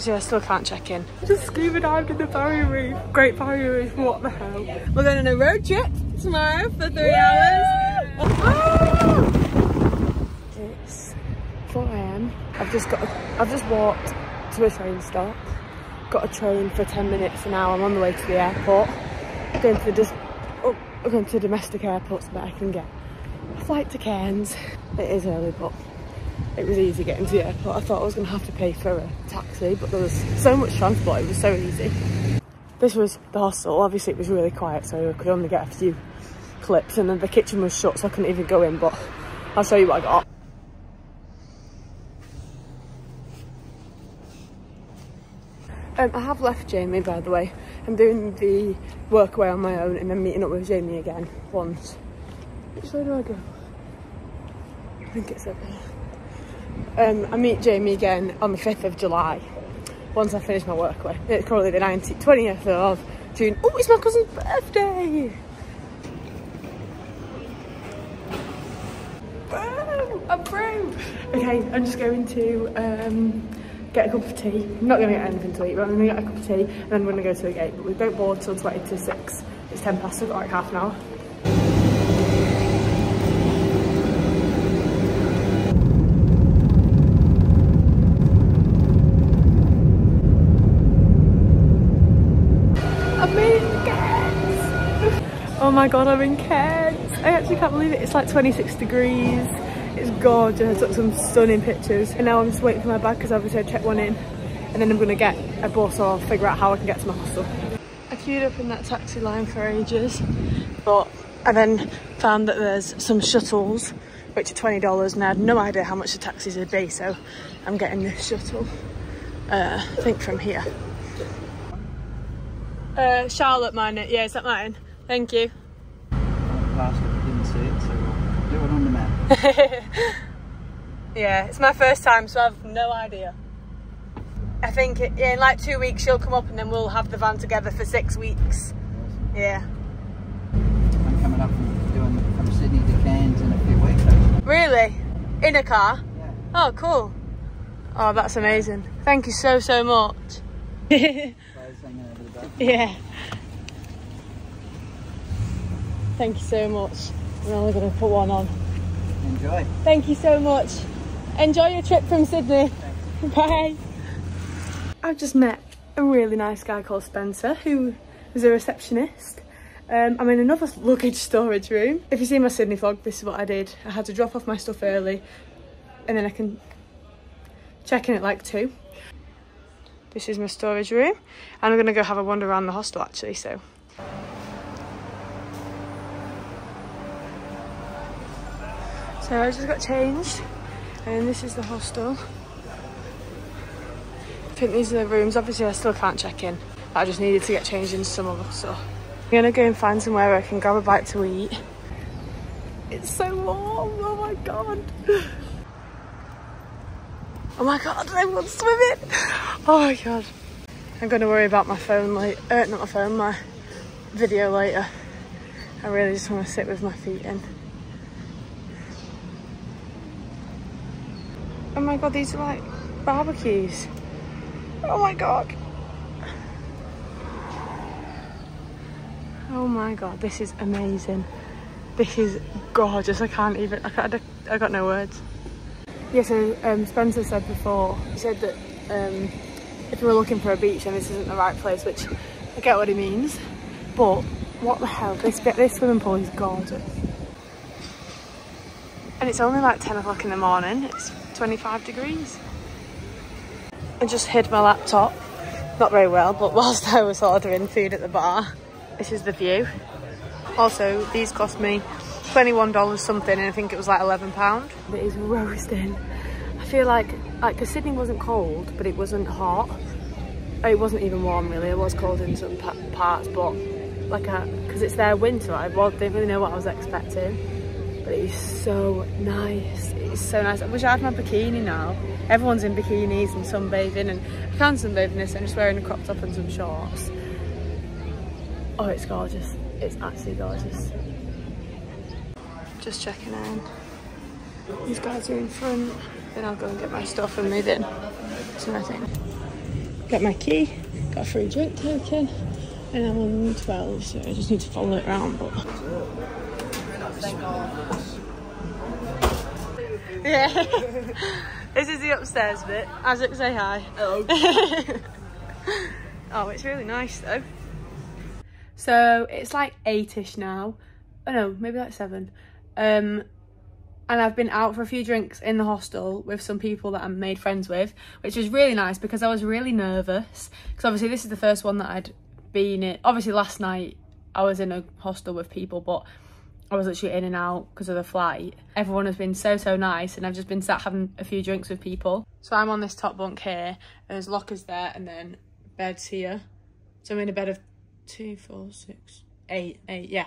obviously I still can't check in. Just scuba dived in the barrier reef. Great barrier reef, what the hell? We're going on a road trip tomorrow for three hours. Ah! It's 4 a.m. I've just got, a, I've just walked to a train stop. Got a train for 10 minutes and now I'm on the way to the airport. Going to the, oh, going to the domestic airport so that I can get a flight to Cairns. It is early, but it was easy getting to the airport. I thought I was going to have to pay for a taxi, but there was so much transport, it was so easy. This was the hostel. Obviously, it was really quiet, so I could only get a few clips, and then the kitchen was shut, so I couldn't even go in, but I'll show you what I got. Um, I have left Jamie, by the way. I'm doing the workaway on my own and then meeting up with Jamie again once. Which way do I go? I think it's over. Um, I meet Jamie again on the 5th of July once I finish my workaway. It's currently the 19th, 20th of June. Oh, it's my cousin's birthday! Bro, I'm! Okay, I'm just going to um, get a cup of tea. I'm not going to get anything to eat, but I'm going to get a cup of tea and then I'm going to go to the gate. But we don't board till 20 to 6. It's 10 past, so I've got like half an hour. I'm in Cairns! Oh my god, I'm in Cairns! I actually can't believe it. It's like 26 degrees. It's gorgeous. I took some stunning pictures. And now I'm just waiting for my bag because obviously I checked one in. And then I'm going to get a bus or figure out how I can get to my hostel. I queued up in that taxi line for ages. But I then found that there's some shuttles which are $20 and I had no idea how much the taxis would be. So I'm getting this shuttle. Uh, I think from here. Uh, Charlotte, mine. Yeah, is that mine? Thank you. Past it, didn't see it, so we'll do it on the map. yeah, it's my first time, so I've no idea. I think it, yeah, in like two weeks she'll come up and then we'll have the van together for six weeks. Yeah. I'm coming up and doing from Sydney to Cairns in a few weeks. Actually. Really? In a car? Yeah. Oh, cool. Oh, that's amazing. Thank you so, so much. Clothes hanging over the back. Yeah. Thank you so much. I'm only going to put one on. Enjoy. Thank you so much. Enjoy your trip from Sydney. Bye. I've just met a really nice guy called Spencer who is a receptionist. Um, I'm in another luggage storage room. If you see my Sydney vlog, this is what I did. I had to drop off my stuff early and then I can check in at like two. This is my storage room and I'm gonna go have a wander around the hostel actually, so. So I just got changed and this is the hostel. I think these are the rooms. Obviously I still can't check in. I just needed to get changed into some of them, so. I'm gonna go and find somewhere where I can grab a bite to eat. It's so warm, oh my god. Oh my god, everyone's swimming. Oh my god. I'm gonna worry about my phone later, uh, not my phone, my video later. I really just wanna sit with my feet in. Oh my god, these are like barbecues. Oh my god. Oh my god, this is amazing. This is gorgeous. I can't even, I, can't, I got no words. Yeah, so um, Spencer said before, he said that um, if we were looking for a beach then this isn't the right place, which I get what he means. But what the hell, this, bit, this swimming pool is gorgeous. And it's only like 10 o'clock in the morning, it's 25 degrees. I just hid my laptop, not very well, but whilst I was ordering food at the bar, this is the view. Also, these cost me $21 something and I think it was like £11. It is roasting. I feel like, like, cause Sydney wasn't cold, but it wasn't hot. It wasn't even warm really, it was cold in some parts, but like, because it's their winter, I didn't really know what I was expecting. But it is so nice, it is so nice. I wish I had my bikini now. Everyone's in bikinis and sunbathing and I can't sunbathe in this, I'm just wearing a crop top and some shorts. Oh, it's gorgeous. It's absolutely gorgeous. Just checking in. These guys are in front. Then I'll go and get my stuff and move in. So I think. Got my key, got a free drink token, and I'm on 12, so I just need to follow it around. But yeah, this is the upstairs bit. Isaac, say hi. Hello. oh, it's really nice though. So it's like eight-ish now. Oh no, maybe like seven. Um, and I've been out for a few drinks in the hostel with some people that I made friends with, which was really nice because I was really nervous. Because obviously this is the first one that I'd been in. Obviously last night I was in a hostel with people, but I was literally in and out because of the flight. Everyone has been so, so nice and I've just been sat having a few drinks with people. So I'm on this top bunk here and there's lockers there and then beds here. So I'm in a bed of two, four, six, eight, eight, yeah.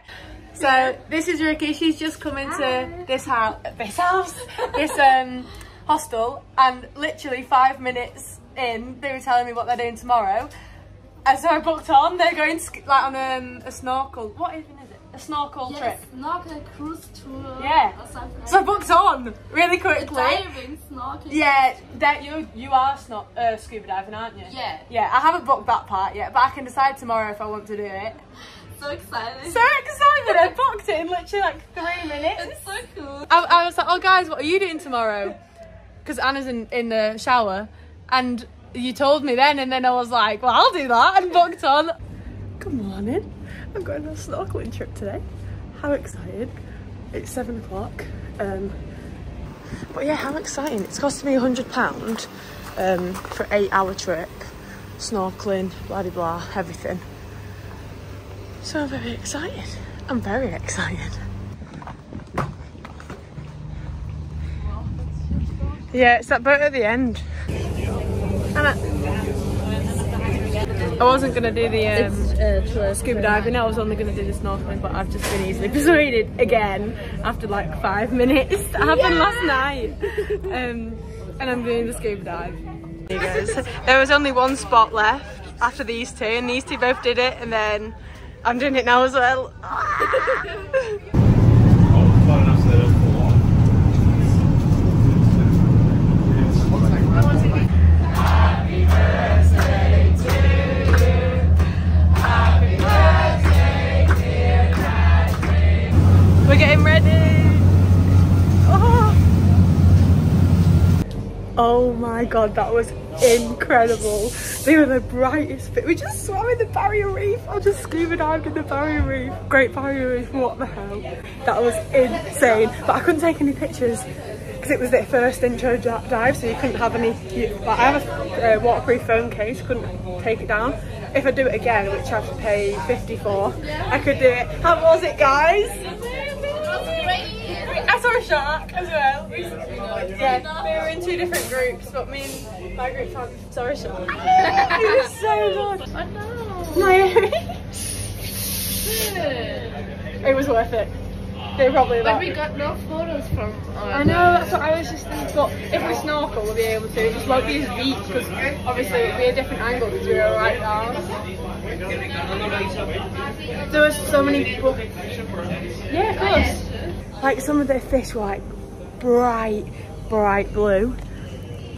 So this is Ricky. She's just come into this house, this house, this um hostel, and literally five minutes in, they were telling me what they're doing tomorrow. And so I booked on. They're going like on um, a snorkel. What is it? A snorkel Yes, trip. snorkel cruise tour. Yeah. Or something. So booked on really quickly. diving, snorkeling. Yeah, that you you are snor- uh, scuba diving, aren't you? Yeah. Yeah, I haven't booked that part yet, but I can decide tomorrow if I want to do it. So excited. So excited! I booked it in literally like three minutes. it's so cool. I, I was like, oh guys, what are you doing tomorrow? Because Anna's in, in the shower, and you told me then, and then I was like, well, I'll do that, and booked on. Good morning. I'm going on a snorkeling trip today. How excited! It's seven o'clock. Um, but yeah, how exciting! It's costing me a hundred pound um, for eight hour trip, snorkeling, blah blah blah, everything. So I'm very excited. I'm very excited. Yeah, it's that boat at the end. I, I wasn't gonna do the um, scuba diving. I was only gonna do the snorkeling, but I've just been easily persuaded again after like five minutes. That happened last night, um, and I'm doing the scuba dive. Hey guys, there was only one spot left after these two, and these two both did it, and then I'm doing it now as well. god, that was incredible. They were the brightest bit. We just swam in the barrier reef. I just scuba dived in the barrier reef. Great barrier reef, what the hell. That was insane. But I couldn't take any pictures because it was their first intro dive, so you couldn't have any. You, I have a uh, waterproof phone case, couldn't take it down. If I do it again, which I have to pay 50 for, I could do it. How was it, guys? I saw a shark as well. Yeah, we were in two different groups, but me and my group found saw a shark. it was so good. I know. My it was worth it. They probably But we got no photos from I know, that's what I was just thinking. But if we snorkel, we'll be able to. It just won't be as deep because obviously it'll be a different angle because we were right down. There was so many people. Yeah, of course. Like some of the fish were like bright, bright blue.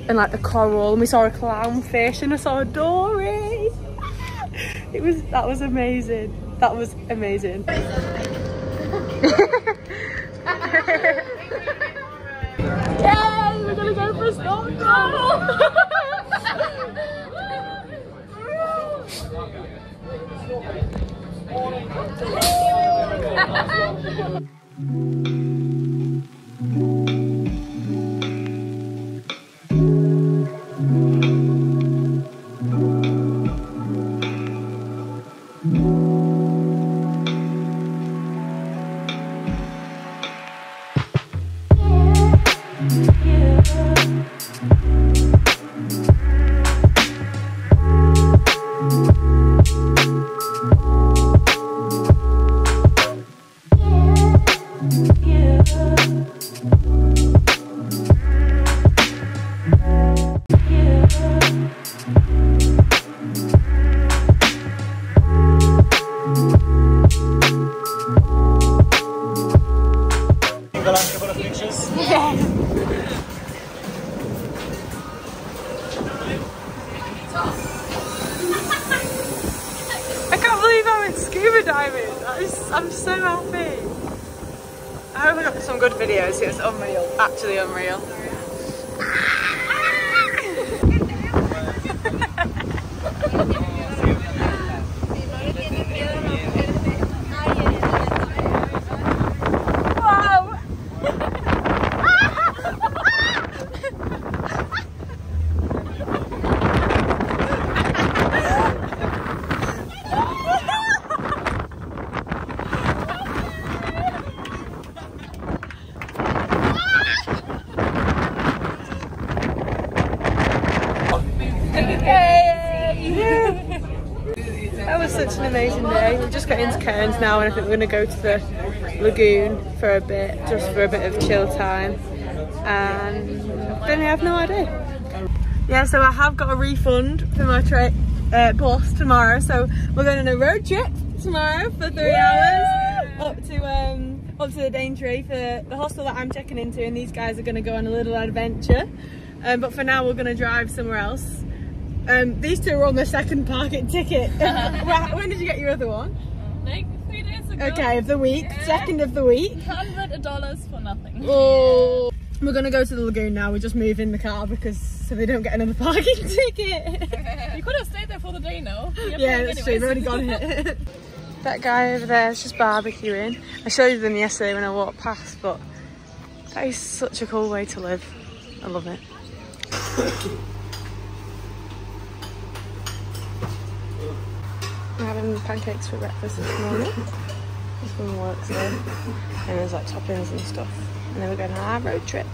And like the coral, and we saw a clownfish, and I saw a dory. It was that was amazing. That was amazing. Yay! We're gonna go for. so happy. I hope I got some good videos. It was unreal, actually unreal. Wow! That was such an amazing day. We've just got into Cairns now and I think we're going to go to the lagoon for a bit, just for a bit of chill time. And then I have no idea. Yeah, so I have got a refund for my trip uh, bus tomorrow. So we're going on a road trip tomorrow for three hours up to um, up to the Daintree for the hostel that I'm checking into and these guys are going to go on a little adventure. Um, but for now we're going to drive somewhere else. Um, these two are on the second parking ticket. When did you get your other one? Like three days ago. Okay, of the week, second of the week. Hundred dollars for nothing. Oh. We're gonna go to the lagoon now. We're just moving the car because so they don't get another parking ticket. You could have stayed there for the day, no? Yeah, that's true. We've already got it. that guy over there is just barbecuing. I showed them yesterday when I walked past, but that is such a cool way to live. I love it. I'm having pancakes for breakfast this morning. This one works. And there's like toppings and stuff. And then we're going on our road trip.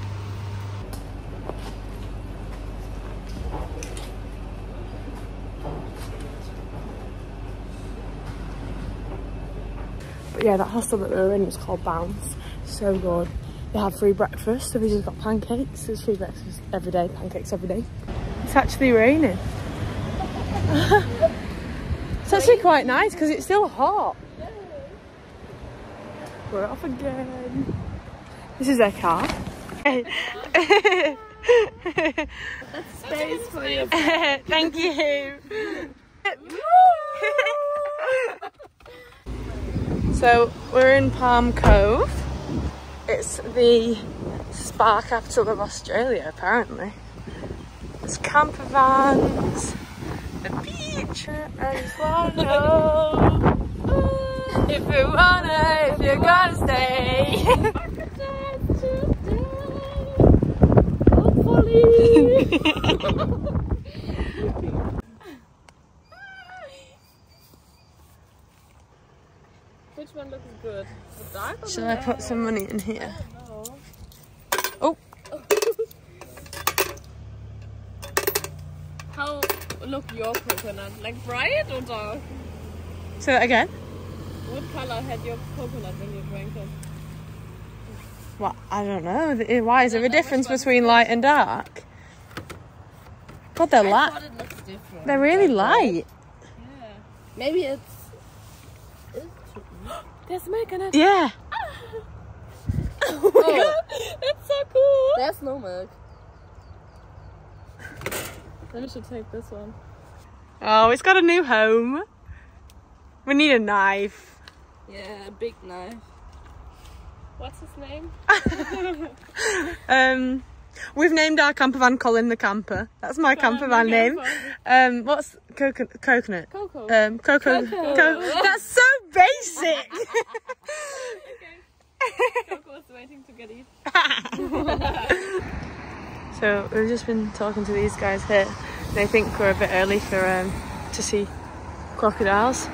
But yeah, that hostel that we were in was called Bounce. So good. They have free breakfast, so we just got pancakes. There's free breakfast every day, pancakes every day. It's actually raining. it's actually quite nice because it's still hot. We're off again. This is their car. Space for you. Thank you. so we're in Palm Cove. It's the spa capital of Australia, apparently. There's camper vans, the beach, and swallow. if you wanna, if you're gonna stay. Hopefully. Which one looks good? The dark or Shall the I put some money in here? Oh, How look your coconut? Like bright or dark? say that again. What color had your coconut when you drank it? Well, I don't know. Why is there a don't know which difference between light and dark? God, they're I light. thought it looks different. They're really Like light. Yeah. Maybe it's. There's milk in it. Yeah. Oh, that's so cool. There's no milk. Then we should take this one. Oh, it's got a new home. We need a knife. Yeah, a big knife. What's his name? Um, we've named our camper van Colin the Camper. That's my camper van name. camper. Um, what's coco- coconut? Coco. Um, Coco. Coco. Co- That's so basic. Coco is waiting to get eaten. So we've just been talking to these guys here. They think we're a bit early for um, to see crocodiles.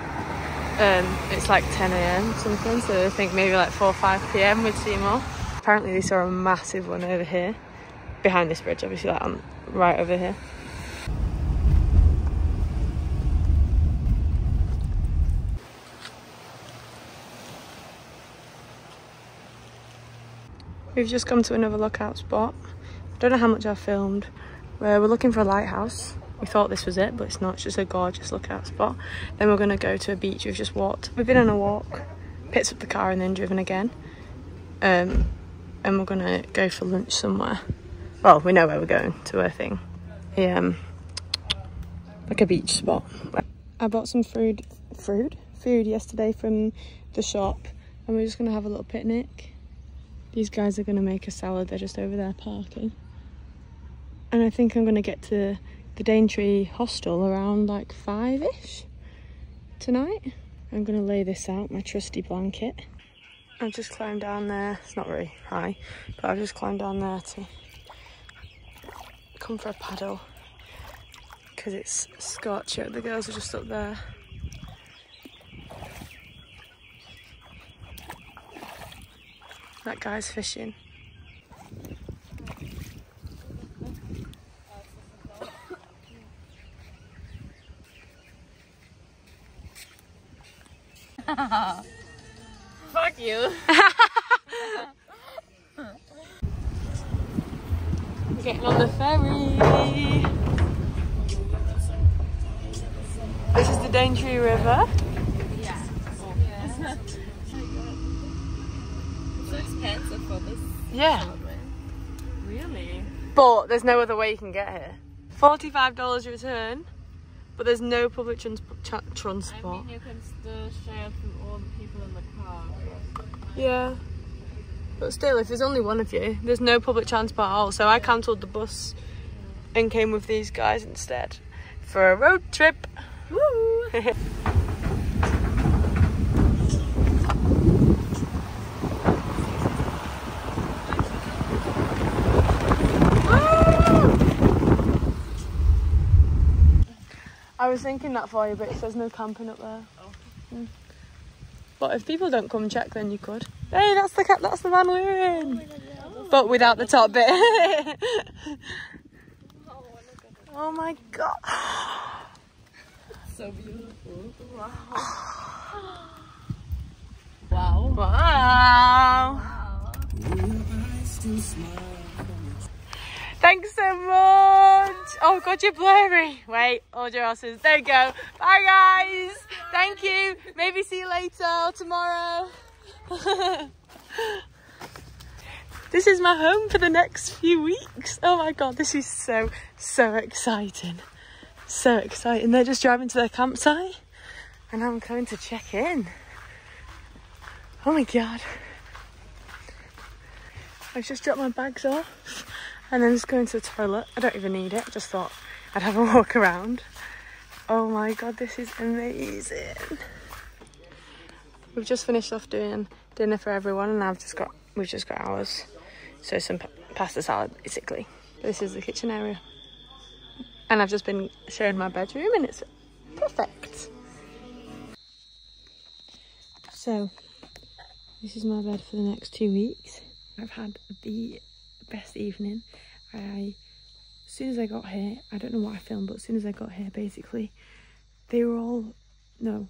Um, it's like 10 a.m. something, so they think maybe like 4 or 5 p.m. we'd see more. Apparently, they saw a massive one over here, behind this bridge, obviously, like on, right over here. We've just come to another lookout spot. Don't know how much I've filmed. Where we're looking for a lighthouse. We thought this was it, but it's not. It's just a gorgeous lookout spot. Then we're going to go to a beach we've just walked. We've been on a walk, picked up the car and then driven again. Um, and we're going to go for lunch somewhere. Well, we know where we're going, to a thing. Yeah, um, like a beach spot. I bought some food, food? food yesterday from the shop and we're just going to have a little picnic. These guys are going to make a salad. They're just over there parking. And I think I'm going to get to the Daintree hostel around like five-ish tonight. I'm going to lay this out, my trusty blanket. I've just climbed down there. It's not very high, but I've just climbed down there to come for a paddle because it's scorcher. The girls are just up there. That guy's fishing. This Yeah. Really? But there's no other way you can get here. $45 return, but there's no public trans- tra- I transport. mean, you can still share from all the people in the car. Yeah. But still, if there's only one of you, there's no public transport at all. So I cancelled the bus and came with these guys instead for a road trip. Woo! I was thinking that for you, but it says no camping up there. Mm. But if people don't come check, then you could. Hey, that's the cat. That's the van we're in. But without the top bit. oh my god. So beautiful. Wow. Wow. Wow. Thanks so much. Oh god, you're blurry. Wait, hold your horses. There you go. Bye guys. Thank you. Maybe see you later or tomorrow. this is my home for the next few weeks. Oh my god, this is so, so exciting. So exciting. They're just driving to their campsite and I'm going to check in. Oh my god. I've just dropped my bags off and then just going to the toilet. I don't even need it. I just thought I'd have a walk around. Oh my god, this is amazing. We've just finished off doing dinner for everyone and I've just got we've just got ours. So some pasta salad basically. This is the kitchen area. And I've just been showing my bedroom and it's perfect. So this is my bed for the next two weeks. I've had the best evening. I, as soon as I got here, I don't know what I filmed, but as soon as I got here, basically, they were all, no,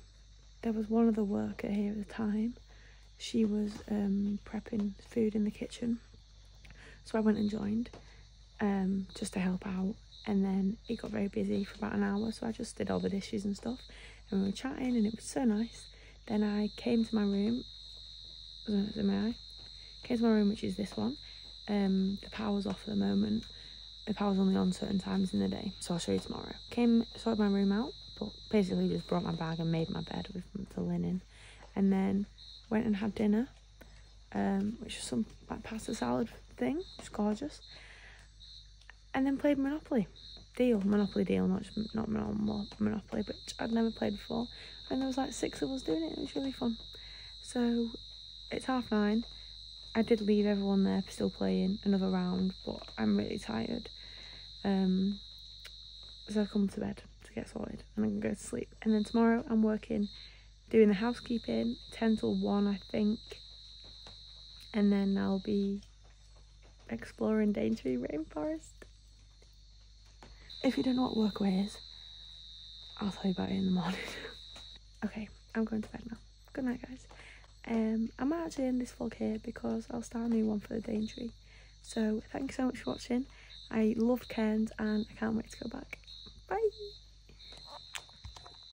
there was one other worker here at the time. She was um, prepping food in the kitchen. So I went and joined um, just to help out. And then it got very busy for about an hour, so I just did all the dishes and stuff. And we were chatting, and it was so nice. Then I came to my room. Was it my eye? Came to my room, which is this one. Um, the power's off at the moment. The power's only on certain times in the day, so I'll show you tomorrow. Came, sorted my room out, but basically just brought my bag and made my bed with the linen, and then went and had dinner, um, which was some like pasta salad thing, it's gorgeous. And then played Monopoly, deal, Monopoly deal, not not Mon- Monopoly, which I'd never played before. And there was like six of us doing it. It was really fun. So it's half nine. I did leave everyone there still playing another round, but I'm really tired. Um, so I've come to bed to get sorted and I'm gonna go to sleep. And then tomorrow I'm working, doing the housekeeping, 10 till 1, I think. And then I'll be exploring Daintree Rainforest. If you don't know what workaway is, I'll tell you about it in the morning. okay, I'm going to bed now. Good night, guys. Um, I might actually end this vlog here because I'll start a new one for the Daintree. So thank you so much for watching. I loved Cairns and I can't wait to go back. Bye!